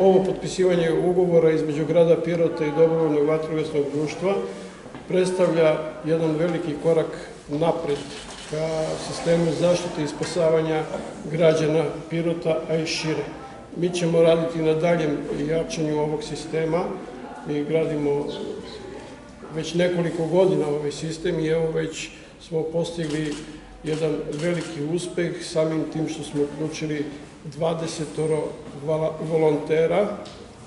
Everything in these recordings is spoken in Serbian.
ovo potpisivanje ugovora između grada Pirota i dobrovoljnog vatrogasnog društva predstavlja jedan veliki korak napred ka sistemu zaštite i spasavanja građana Pirota, a i šire. Mi ćemo raditi na daljem jačanju ovog sistema. Mi gradimo već nekoliko godina ovaj sistem i evo već smo postigli jedan veliki uspeh samim tim što smo uključili 20 volontera.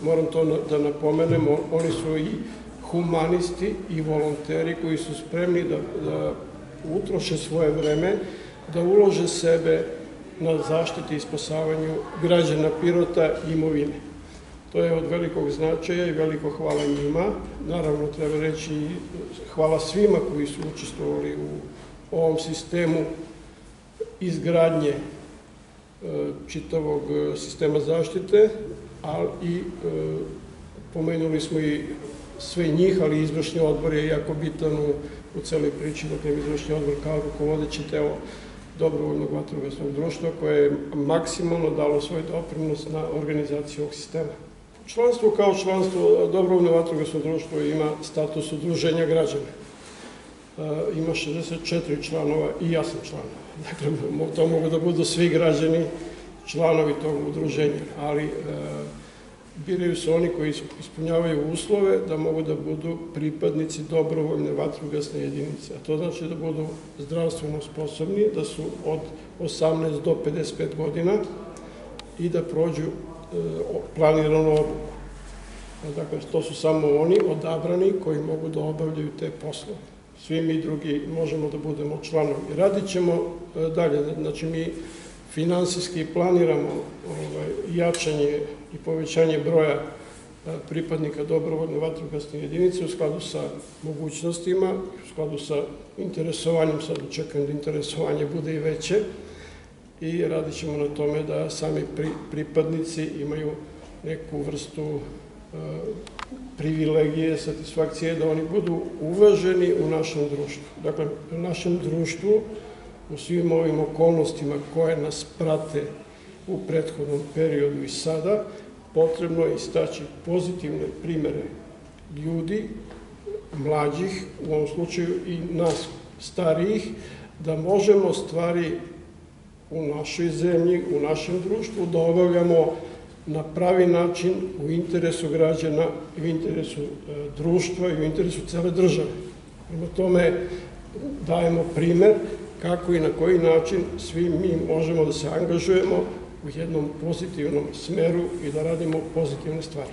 Moram to da napomenem, oni su i humanisti i volonteri koji su spremni da, da utroše svoje vreme, da ulože sebe na zaštiti i spasavanju građana Pirota i imovine. To je od velikog značaja i veliko hvala njima. Naravno, treba reći hvala svima koji su učestvovali u ovom sistemu izgradnje čitavog e, sistema zaštite, ali i e, pomenuli smo i sve njih, ali izvršni odbor je jako bitan u, u celoj priči, dakle izvršni odbor kao rukovodeći teo dobrovoljnog vatrogasnog društva koje je maksimalno dalo svoj doprinos na organizaciju ovog sistema. Članstvo kao članstvo dobrovoljno vatrogasno društvo ima status udruženja građana. E, ima 64 članova i ja sam član. Dakle, to mogu da budu svi građani članovi tog udruženja, ali e, biraju se oni koji ispunjavaju uslove da mogu da budu pripadnici dobrovoljne vatrogasne jedinice. A to znači da budu zdravstveno sposobni, da su od 18 do 55 godina i da prođu e, planiranu obuku. Dakle, to su samo oni odabrani koji mogu da obavljaju te poslove. Svi mi drugi možemo da budemo članovi. Radit ćemo e, dalje, znači mi finansijski planiramo ovaj, jačanje i povećanje broja pripadnika dobrovoljne vatrogasne jedinice u skladu sa mogućnostima, u skladu sa interesovanjem, sad očekujem da interesovanje bude i veće i radit ćemo na tome da sami pripadnici imaju neku vrstu privilegije, satisfakcije, da oni budu uvaženi u našem društvu. Dakle, u našem društvu u svim ovim okolnostima koje nas prate u prethodnom periodu i sada, potrebno je istaći pozitivne primere ljudi, mlađih, u ovom slučaju i nas starijih, da možemo stvari u našoj zemlji, u našem društvu, da obavljamo na pravi način u interesu građana u interesu e, društva i u interesu cele države. Prema tome dajemo primer kako i na koji način svi mi možemo da se angažujemo u jednom pozitivnom smeru i da radimo pozitivne stvari.